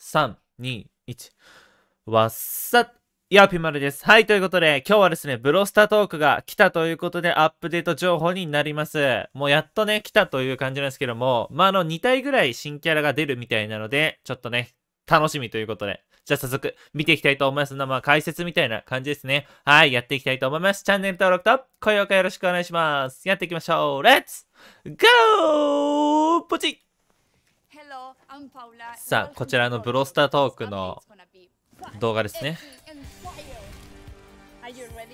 3、2、1。わっさいや、ピマルです。はい、ということで、今日はですね、ブロスタトークが来たということで、アップデート情報になります。もうやっとね、来たという感じなんですけども、まあ、あの、2体ぐらい新キャラが出るみたいなので、ちょっとね、楽しみということで、じゃあ早速、見ていきたいと思います。ま、解説みたいな感じですね。はい、やっていきたいと思います。チャンネル登録と高評価よろしくお願いします。やっていきましょう。レッツゴーポチッさあ、こちらのブロスタートークの動画ですね。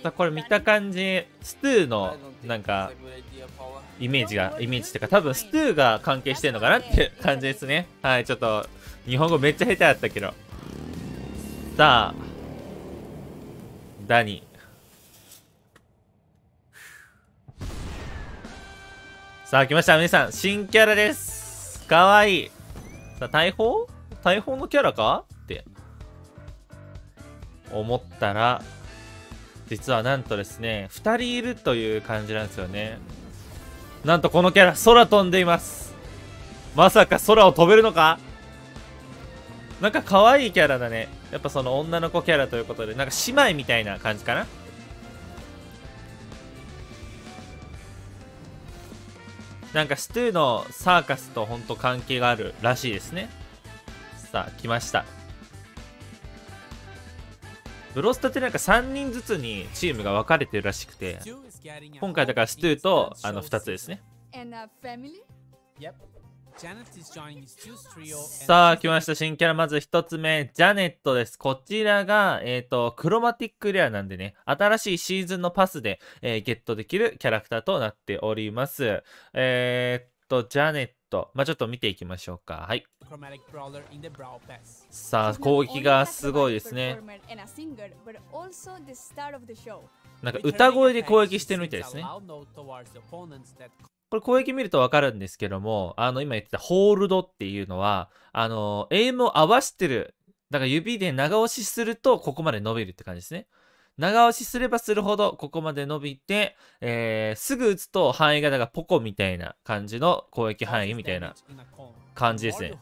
さあこれ見た感じストゥーのなんかイメージがイメージっていうか多分ストゥーが関係してるのかなっていう感じですね。はいちょっと日本語めっちゃ下手だったけど。さあダニ。さあ来ました皆さん。新キャラです。かわいいさ大砲？大砲のキャラか？って思ったら実はなんとですね、2人いるという感じなんですよね。なんとこのキャラ、空飛んでいます。まさか空を飛べるのか？なんか可愛いキャラだね。やっぱその女の子キャラということで、なんか姉妹みたいな感じかな？なんかストゥーのサーカスと本当関係があるらしいですね。さあ、来ました。ブロスタってなんか3人ずつにチームが分かれてるらしくて、今回だからストゥーとあの2つですね。さあ、来ました。新キャラ。まず1つ目、ジャネットです。こちらが、えっ、ー、と、クロマティックレアなんでね、新しいシーズンのパスで、えー、ゲットできるキャラクターとなっております。えー、っと、ジャネット。まあ、ちょっと見ていきましょうか。はい。さあ、攻撃がすごいですね。なんか歌声で攻撃してるみたいですね。これ攻撃見るとわかるんですけども、あの今言ってたホールドっていうのは、あの、エイムを合わしてる。だから指で長押しするとここまで伸びるって感じですね。長押しすればするほどここまで伸びて、えー、すぐ打つと範囲がだからポコみたいな感じの攻撃範囲みたいな感じですね。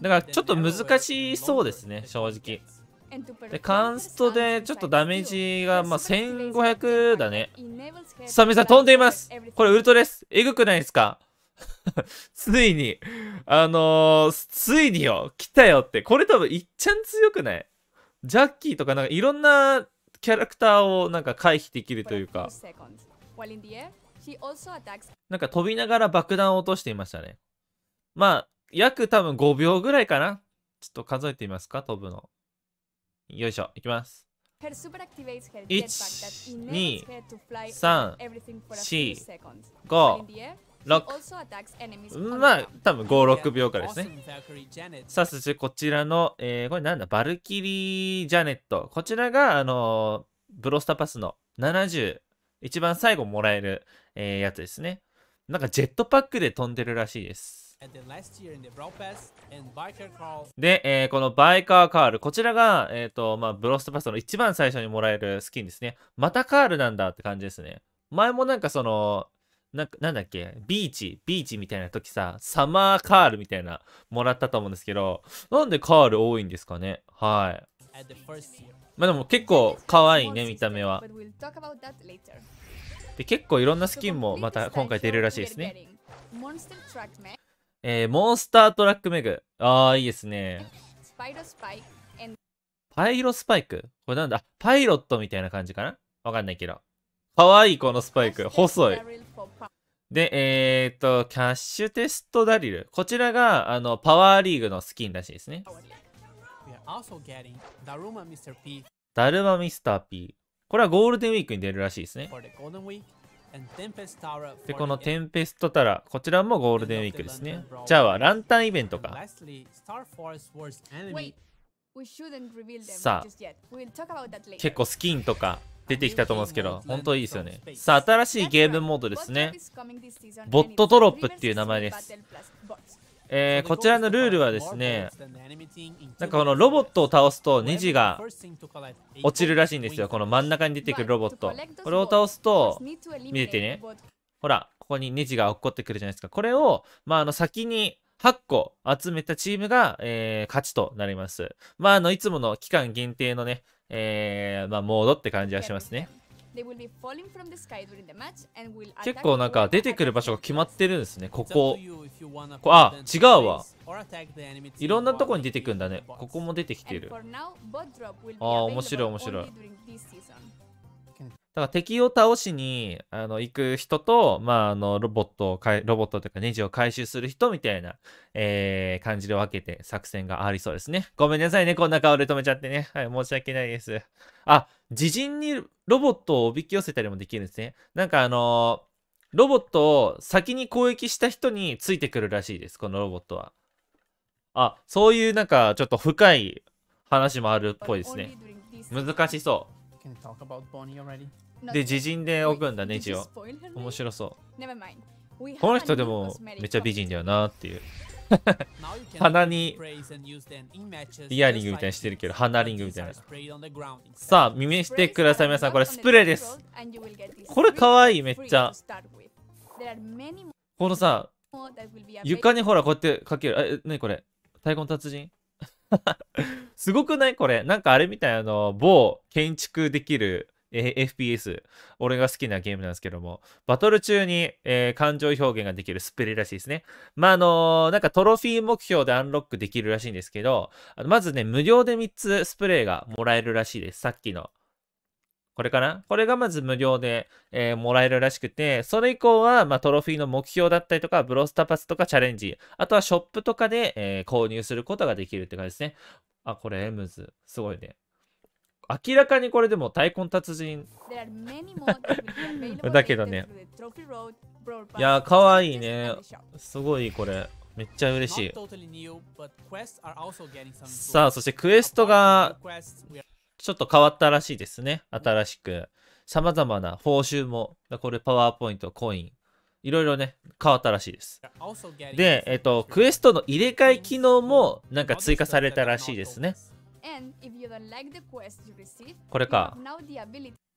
だからちょっと難しそうですね、正直。で、カンストでちょっとダメージが、まあ、1500だね。さあ、皆さん飛んでいますこれウルトです。えぐくないですか？ついに、あのー、ついによ、来たよって。これ多分いっちゃん強くない？ジャッキーとかなんかいろんなキャラクターをなんか回避できるというか、なんか飛びながら爆弾を落としていましたね。まあ、約多分5秒ぐらいかな。ちょっと数えてみますか、飛ぶの。よいしょ、いきます。1、2、3、4、5、6まあ多分56秒からですね。さあそしてこちらの、えー、これなんだバルキリー・ジャネット。こちらがあのー、ブロスタパスの70一番最後もらえる、えー、やつですね。なんかジェットパックで飛んでるらしいですで、えー、このバイカーカール、こちらが、えっ、ー、と、まあ、ブロストパスの一番最初にもらえるスキンですね。またカールなんだって感じですね。前もなんかその、ななんだっけ？ビーチ、ビーチみたいな時さ、サマーカールみたいなもらったと思うんですけど、なんでカール多いんですかね？はい。まあでも結構可愛いね、見た目は。で、結構いろんなスキンもまた今回出るらしいですね。えー、モンスタートラックメグ。ああ、いいですね。パイロスパイク？これなんだ？パイロットみたいな感じかな？わかんないけど。かわいい、このスパイク。細い。で、えー、っと、キャッシュテストダリル。こちらが、あの、パワーリーグのスキンらしいですね。ダルマミスター P。これはゴールデンウィークに出るらしいですね。で、このテンペストタラ。こちらもゴールデンウィークですね。じゃあ、ランタンイベントか。さあ、結構スキンとか出てきたと思うんですけど、本当いいですよね。さあ、新しいゲームモードですね。ボットドロップっていう名前です。えー、こちらのルールはですね、なんかこのロボットを倒すとネジが落ちるらしいんですよ。この真ん中に出てくるロボット。これを倒すと、見ててね。ほら、ここにネジが落っこってくるじゃないですか。これを、まあ、あの先に8個集めたチームが、えー、勝ちとなります。まあ、あの、いつもの期間限定のね、えー、まあ、モードって感じはしますね。結構なんか出てくる場所が決まってるんですね、ここ。こあ、違うわ。いろんなとこに出てくるんだね。ここも出てきてる。ああ、面白い面白い。だから敵を倒しにあの行く人と、まあ、あのロボットをロボットというかネジを回収する人みたいな、えー、感じで分けて作戦がありそうですね。ごめんなさいね、こんな顔で止めちゃってね。はい、申し訳ないです。あ、自陣にロボットをおびき寄せたりもできるんですね。なんかあのー、ロボットを先に攻撃した人についてくるらしいです、このロボットは。あ、そういうなんかちょっと深い話もあるっぽいですね。難しそう。で、自陣で置くんだ、ネジを。面白そう。この人でもめっちゃ美人だよなっていう。鼻にイヤリングみたいにしてるけど、鼻リングみたいな。さあ、耳してください、皆さん。これスプレーです。これかわいい、めっちゃ。このさ、床にほら、こうやってかける。え、なにこれ？太鼓の達人？すごくないこれ？なんかあれみたいなの、某建築できる、え FPS。俺が好きなゲームなんですけども、バトル中に、えー、感情表現ができるスプレーらしいですね。まあ、あのー、なんかトロフィー目標でアンロックできるらしいんですけど、まずね、無料で3つスプレーがもらえるらしいです。さっきの。これかな？これがまず無料で、えー、もらえるらしくて、それ以降は、まあ、トロフィーの目標だったりとか、ブロスタパスとかチャレンジ、あとはショップとかで、え、購入することができるって感じですね。あ、これエムズ。すごいね。明らかにこれでも太鼓の達人だけどね。いや、かわいいね。すごいこれ。めっちゃ嬉しい。さあ、そしてクエストがちょっと変わったらしいですね。新しく。様々な報酬も、これパワーポイント、コイン、いろいろね、変わったらしいです。で、えっと、クエストの入れ替え機能もなんか追加されたらしいですね。これか。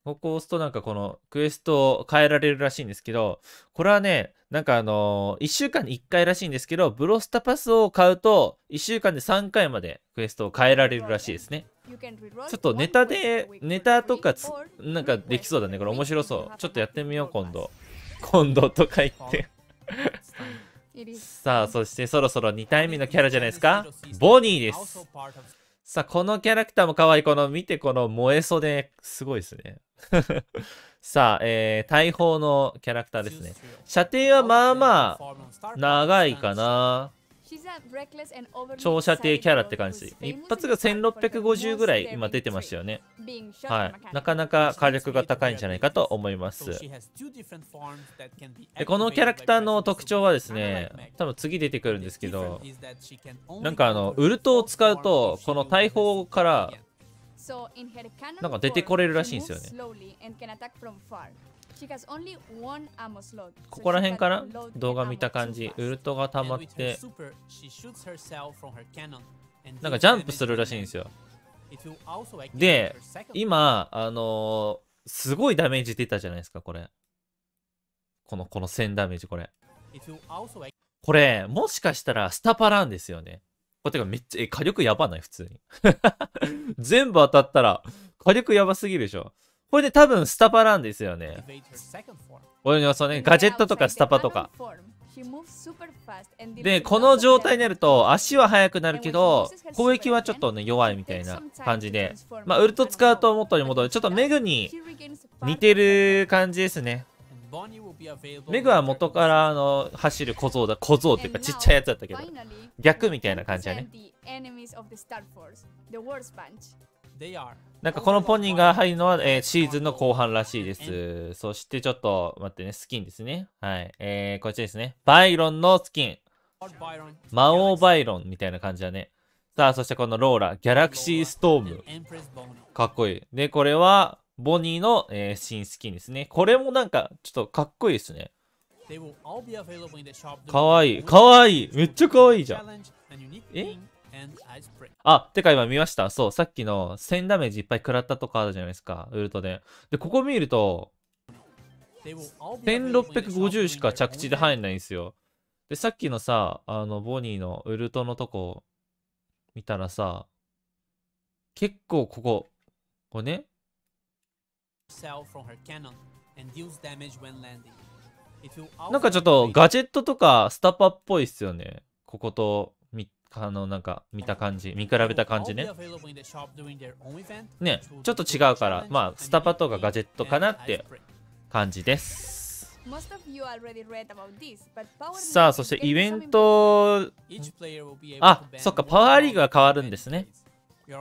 ここを押すとなんかこのクエストを変えられるらしいんですけど、これはね、なんかあのー、1週間に1回らしいんですけど、ブロスタパスを買うと、1週間で3回までクエストを変えられるらしいですね。ちょっとネタで、ネタとかつ、なんかできそうだね。これ面白そう。ちょっとやってみよう、今度。今度とか言って さあ、そしてそろそろ2体目のキャラじゃないですか。ボニーです。さあ、このキャラクターも可愛い。この、見て、この燃え袖、すごいですね。さあ、えー、大砲のキャラクターですね。射程はまあまあ、長いかな。長射程キャラって感じ一発が1650ぐらい今出てましたよねはい。なかなか火力が高いんじゃないかと思います。でこのキャラクターの特徴はですね多分次出てくるんですけどなんかあのウルトを使うとこの大砲からなんか出てこれるらしいんですよね。ここら辺かな動画見た感じ。ウルトが溜まって、なんかジャンプするらしいんですよ。で、今、あのー、すごいダメージ出たじゃないですか、これ。この、この1000ダメージ、これ。これ、もしかしたらスタパランですよね。これてかめっちゃ、え、火力やばない？普通に。全部当たったら、火力やばすぎるでしょ。これで多分スタパなんですよね。俺のそうね、ガジェットとかスタパとか。で、この状態になると足は速くなるけど、攻撃はちょっとね、弱いみたいな感じで。まあ、ウルト使うと元に戻る。ちょっとメグに似てる感じですね。メグは元からあの走る小僧だ、小僧っていうかちっちゃいやつだったけど、逆みたいな感じだね。なんかこのポニーが入るのは、えー、シーズンの後半らしいです。そしてちょっと待ってね、スキンですね。はい。えー、こっちですね。バイロンのスキン。魔王バイロンみたいな感じだね。さあ、そしてこのローラ、ギャラクシーストーム。かっこいい。で、これは、ボニーの、えー、新スキンですね。これもなんか、ちょっとかっこいいですね。かわいい。かわいい。めっちゃかわいいじゃん。え？あ、てか今見ました。そう、さっきの1000ダメージいっぱい食らったとかあるじゃないですか、ウルトで。で、ここ見ると、1650しか着地で入んないんですよ。で、さっきのさ、あの、ボニーのウルトのとこ見たらさ、結構ここ、これね、なんかちょっとガジェットとかスタパっぽいっすよね。ここと、み、あの、なんか見た感じ、見比べた感じね。ね、ちょっと違うから、まあ、スタパとかガジェットかなって感じです。さあ、そしてイベント、ああ、そっかパワーリーグが変わるんですね。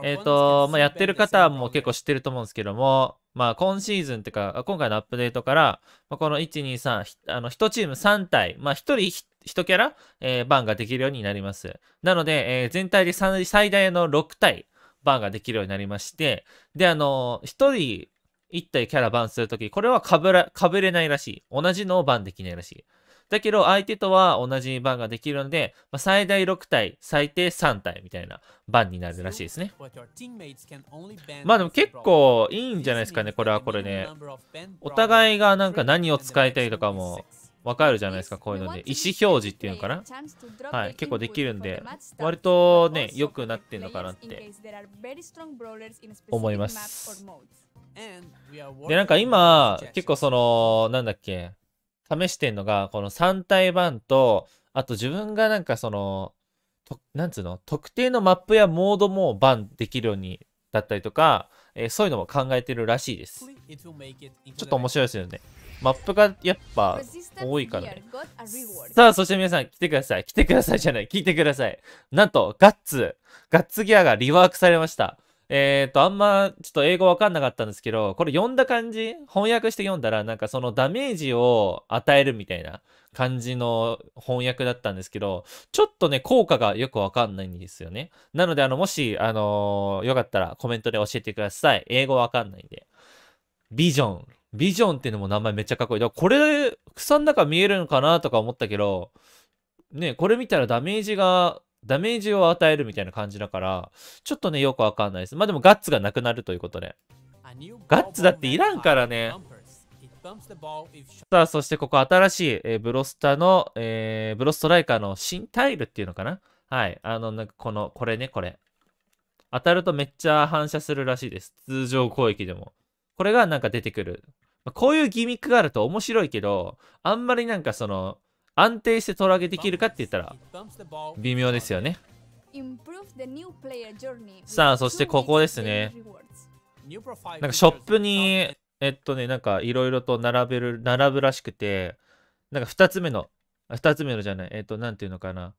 えっ、と、まあ、やってる方も結構知ってると思うんですけども、まあ、今シーズンっていうか、今回のアップデートから、ま、この1、2、3、あの、1チーム3体、まあ、1人1キャラ、えーバンができるようになります。なので、えー全体で最大の6体、バンができるようになりまして、で、あの1人1体キャラバンするとき、これは被ら、かぶれないらしい。同じのをバンできないらしい。だけど、相手とは同じバンができるので、まあ、最大6体、最低3体みたいなバンになるらしいですね。まあでも結構いいんじゃないですかね、これはこれで。お互いがなんか何を使いたいとかもわかるじゃないですか、こういうので。意思表示っていうのかな？はい結構できるんで割とね良くなってんのかなって思います。で、なんか今、結構その、なんだっけ、試してんのが、この3体版と、あと自分がなんかその、となんつうの、特定のマップやモードもバンできるように、だったりとか、えーそういうのも考えてるらしいです。ちょっと面白いですよね。マップがやっぱ多いからね。さあ、そして皆さん来てください。来てくださいじゃない。聞いてください。なんと、ガッツ、ガッツギアがリワークされました。えーと、あんま、ちょっと英語わかんなかったんですけど、これ読んだ感じ翻訳して読んだら、なんかそのダメージを与えるみたいな感じの翻訳だったんですけど、ちょっとね、効果がよくわかんないんですよね。なので、あの、もし、あのーよかったらコメントで教えてください。英語わかんないんで。ビジョン。ビジョンっていうのも名前めっちゃかっこいい。だからこれ、草の中見えるのかなとか思ったけど、ね、これ見たらダメージが、ダメージを与えるみたいな感じだから、ちょっとね、よくわかんないです。まあでもガッツがなくなるということで。ガッツだっていらんからね。さあ、そしてここ新しい、えーブロスタの、えーブロストライカーの新タイルっていうのかなはい。あの、なんかこの、これね、これ。当たるとめっちゃ反射するらしいです。通常攻撃でも。これがなんか出てくる。まあこういうギミックがあると面白いけど、あんまりなんかその、安定してトラゲできるかって言ったら、微妙ですよね。さあそしてここですねなんかショップに、えっとね、なんかいろいろと並べる、並ぶらしくて、なんか二つ目の、あ二つ目のじゃない、えっと、なんていうのかな。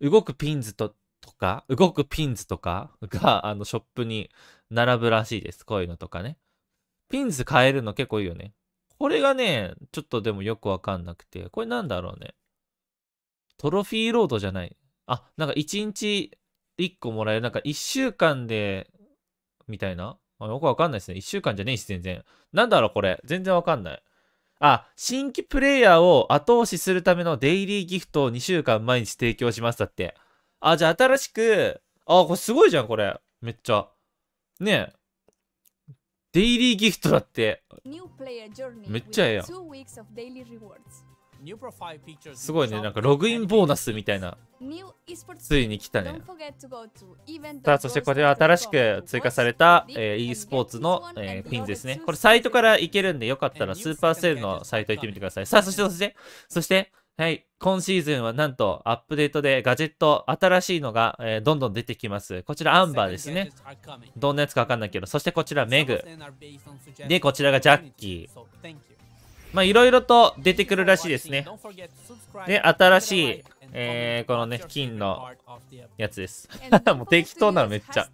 動くピンズと、とか、動くピンズとかが、あの、ショップに並ぶらしいです。こういうのとかね。ピンズ買えるの結構いいよね。これがね、ちょっとでもよくわかんなくて、これなんだろうね。トロフィーロードじゃない。あ、なんか1日1個もらえる。なんか1週間で、みたいな？あよくわかんないですね。1週間じゃねえし、全然。なんだろう、これ。全然わかんない。あ、新規プレイヤーを後押しするためのデイリーギフトを2週間毎日提供しますだって。あ、じゃあ新しく、あ、これすごいじゃん、これ。めっちゃ。ねえ。デイリーギフトだって。めっちゃええやんすごいね。なんかログインボーナスみたいな。ついに来たね。さあ、そしてこれは新しく追加された、えー e スポーツの、えーピンズですね。これサイトから行けるんで、よかったらスーパーセールのサイト行ってみてください。さあ、そして、そして、そして、はい、今シーズンはなんとアップデートでガジェット、新しいのが、えーどんどん出てきます。こちらアンバーですね。どんなやつかわかんないけど、そしてこちらメグ。で、こちらがジャッキー。まあ、いろいろと出てくるらしいですね。で、新しい、えーこのね、金のやつです。もう適当なのめっちゃ。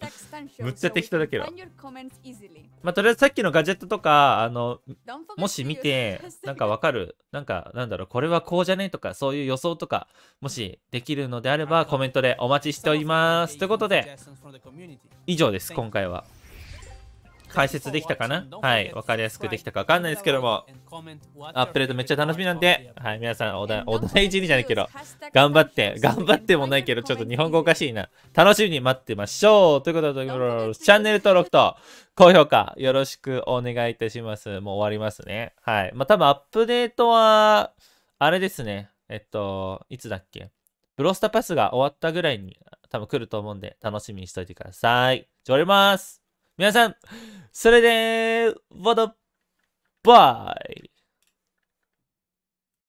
むっちゃ適当だけど。まあ、とりあえずさっきのガジェットとか、あの、もし見て、なんかわかる、なんか、なんだろう、これはこうじゃね？とか、そういう予想とか、もしできるのであれば、コメントでお待ちしております。ということで、以上です、今回は。解説できたかな？はい、わかりやすくできたかわかんないですけども、アップデートめっちゃ楽しみなんで、はい、皆さんお題、お大事じじゃないけど、頑張って、頑張ってもないけど、ちょっと日本語おかしいな。楽しみに待ってましょうということで、チャンネル登録と高評価よろしくお願いいたします。もう終わりますね。はい。まあ、多分アップデートは、あれですね。えっと、いつだっけ？ブロスタパスが終わったぐらいに多分来ると思うんで、楽しみにしといてください。じゃあ、終わります皆さん、それでー、ババイ